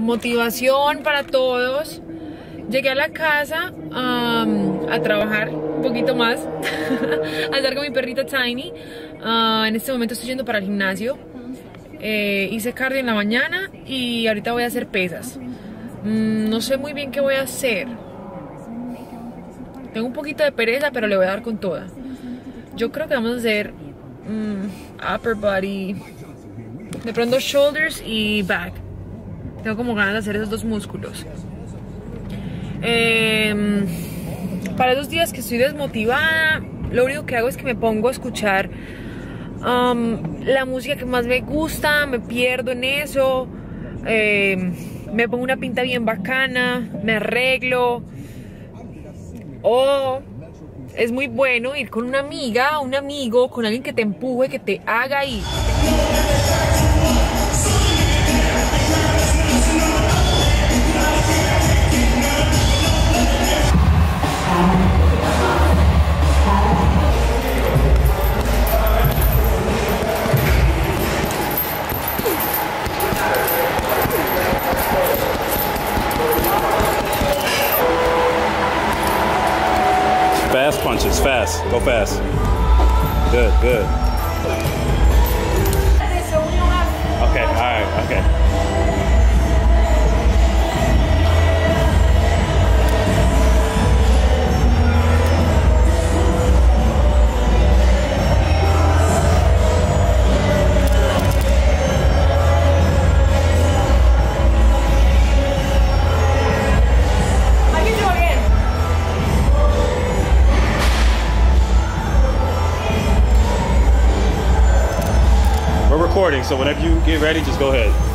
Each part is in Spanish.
Motivación para todos. Llegué a la casa a trabajar un poquito más, a con mi perrita Tiny. Ah, en este momento estoy yendo para el gimnasio. Eh, hice cardio en la mañana y ahorita voy a hacer pesas. Mm, no sé muy bien qué voy a hacer. Tengo un poquito de pereza, pero le voy a dar con toda. Yo creo que vamos a hacer mm, upper body, de pronto shoulders y back. Tengo como ganas de hacer esos dos músculos. Em, para esos días que estoy desmotivada, lo único que hago es que me pongo a escuchar um, la música que más me gusta, me pierdo en eso, em, me pongo una pinta bien bacana, me arreglo. O es muy bueno ir con una amiga, un amigo, con alguien que te empuje, que te haga ir. Fast punches, fast. Go fast. Good, good. Recording, so whenever you get ready, just go ahead.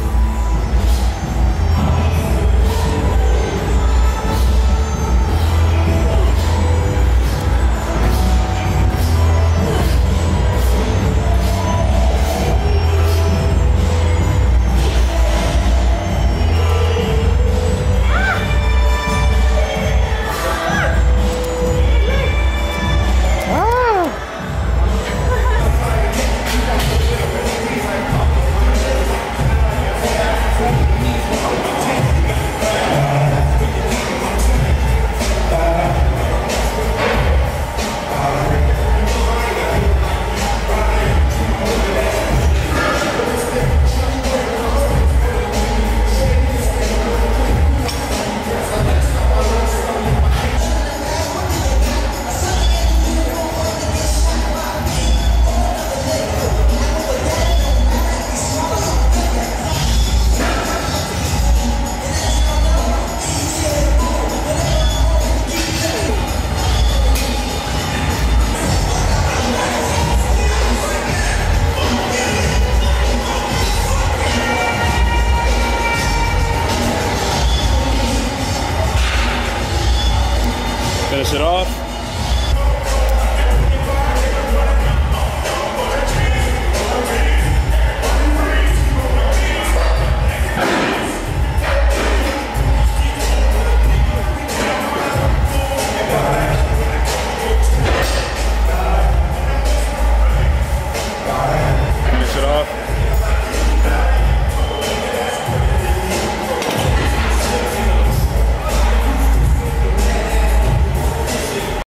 Finish it off.